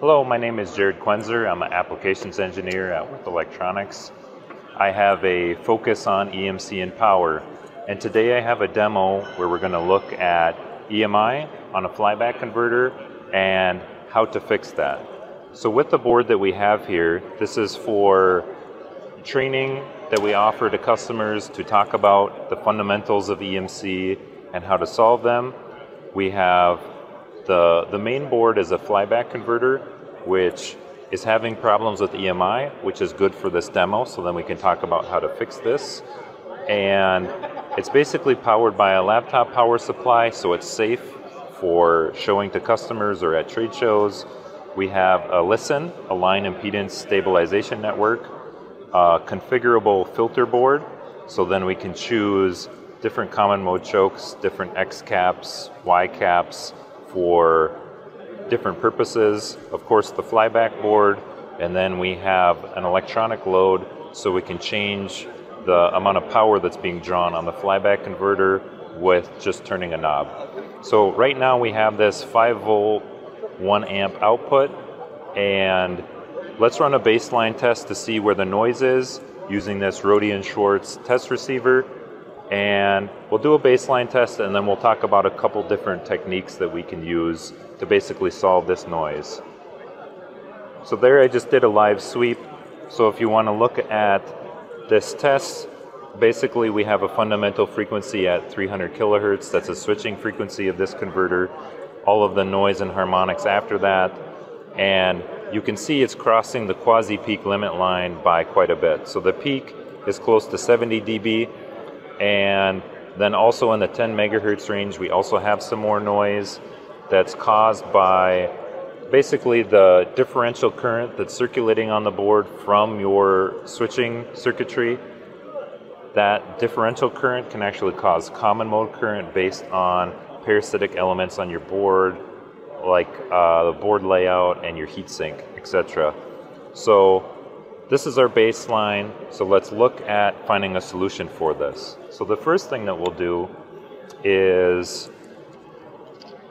Hello, my name is Jared Quenzer. I'm an applications engineer at Würth Electronics. I have a focus on EMC and power. And today I have a demo where we're going to look at EMI on a flyback converter and how to fix that. So with the board that we have here, this is for training that we offer to customers to talk about the fundamentals of EMC and how to solve them. We have the, the main board is a flyback converter, which is having problems with EMI, which is good for this demo, so then we can talk about how to fix this. And it's basically powered by a laptop power supply, so it's safe for showing to customers or at trade shows. We have a LISN, a line impedance stabilization network, a configurable filter board, so then we can choose different common mode chokes, different X caps, Y caps, for different purposes. Of course, the flyback board, and then we have an electronic load so we can change the amount of power that's being drawn on the flyback converter with just turning a knob. So right now we have this 5 volt 1 amp output and let's run a baseline test to see where the noise is using this Rohde & Schwarz test receiver and we'll do a baseline test and then we'll talk about a couple different techniques that we can use to basically solve this noise. So there I just did a live sweep. So if you want to look at this test, basically we have a fundamental frequency at 300 kilohertz. That's a switching frequency of this converter. All of the noise and harmonics after that. And you can see it's crossing the quasi-peak limit line by quite a bit. So the peak is close to 70 dB and then also in the 10 megahertz range, we also have some more noise that's caused by basically the differential current that's circulating on the board from your switching circuitry. That differential current can actually cause common mode current based on parasitic elements on your board, like uh, the board layout and your heatsink, etc. So this is our baseline, so let's look at finding a solution for this. So the first thing that we'll do is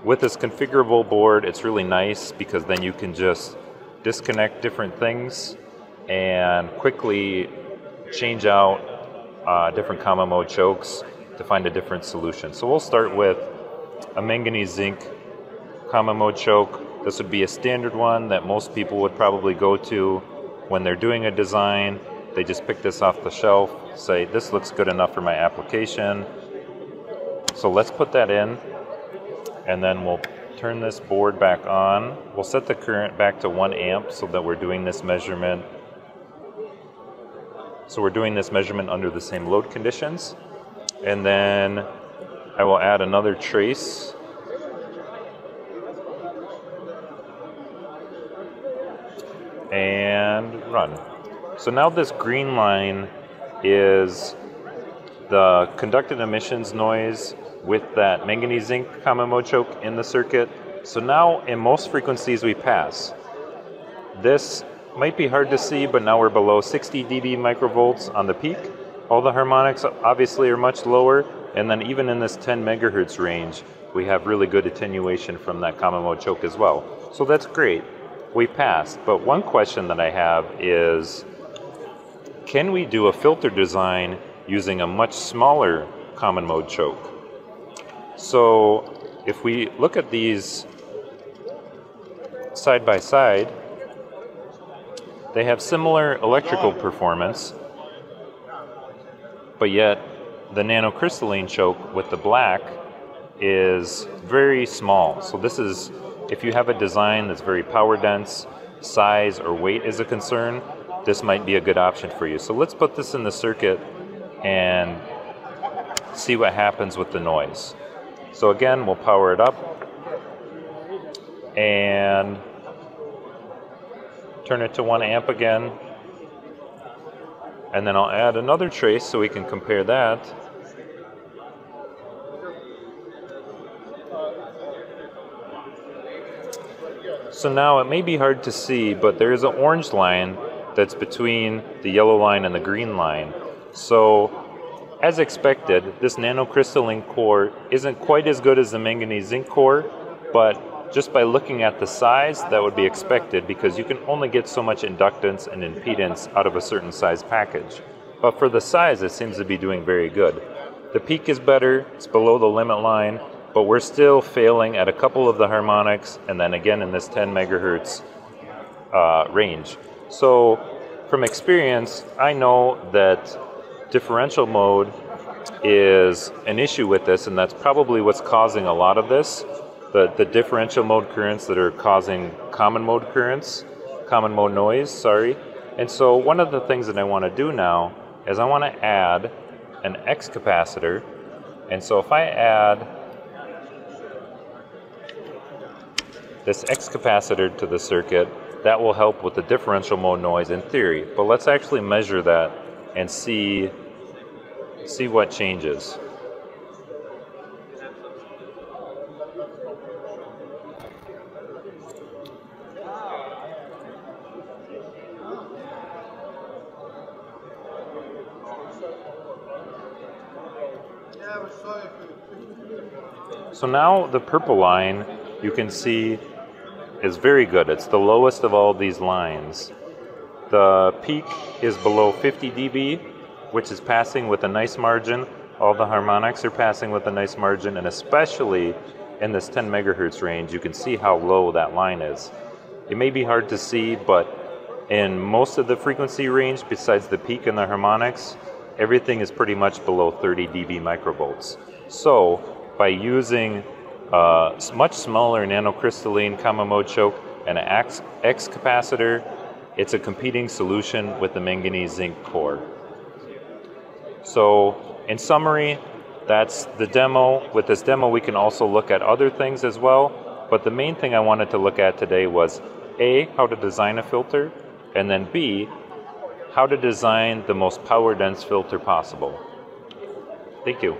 with this configurable board, it's really nice because then you can just disconnect different things and quickly change out uh, different common mode chokes to find a different solution. So we'll start with a manganese zinc common mode choke. This would be a standard one that most people would probably go to when they're doing a design, they just pick this off the shelf, say, this looks good enough for my application. So let's put that in, and then we'll turn this board back on. We'll set the current back to 1 amp so that we're doing this measurement. So we're doing this measurement under the same load conditions. And then I will add another trace and run. So now this green line is the conducted emissions noise with that manganese zinc mode choke in the circuit. So now in most frequencies we pass. This might be hard to see, but now we're below 60 dB microvolts on the peak. All the harmonics obviously are much lower, and then even in this 10 megahertz range, we have really good attenuation from that mode choke as well. So that's great we passed. But one question that I have is can we do a filter design using a much smaller common mode choke? So if we look at these side by side, they have similar electrical performance, but yet the nanocrystalline choke with the black is very small. So this is if you have a design that's very power dense, size or weight is a concern, this might be a good option for you. So let's put this in the circuit and see what happens with the noise. So again, we'll power it up and turn it to 1 amp again. And then I'll add another trace so we can compare that. So now it may be hard to see, but there is an orange line that's between the yellow line and the green line. So as expected, this nanocrystalline core isn't quite as good as the manganese zinc core, but just by looking at the size, that would be expected because you can only get so much inductance and impedance out of a certain size package. But for the size, it seems to be doing very good. The peak is better, it's below the limit line, but we're still failing at a couple of the harmonics and then again in this 10 megahertz uh, range. So from experience, I know that differential mode is an issue with this, and that's probably what's causing a lot of this. The, the differential mode currents that are causing common mode currents, common mode noise, sorry. And so one of the things that I want to do now is I want to add an X capacitor. And so if I add this X capacitor to the circuit, that will help with the differential mode noise in theory. But let's actually measure that and see, see what changes. So now the purple line you can see is very good. It's the lowest of all these lines. The peak is below 50 dB, which is passing with a nice margin. All the harmonics are passing with a nice margin, and especially in this 10 megahertz range, you can see how low that line is. It may be hard to see, but in most of the frequency range, besides the peak and the harmonics, everything is pretty much below 30 dB microvolts. So by using uh, much smaller nanocrystalline mode choke and an X, X capacitor. It's a competing solution with the manganese zinc core. So in summary, that's the demo. With this demo, we can also look at other things as well. But the main thing I wanted to look at today was A, how to design a filter, and then B, how to design the most power dense filter possible. Thank you.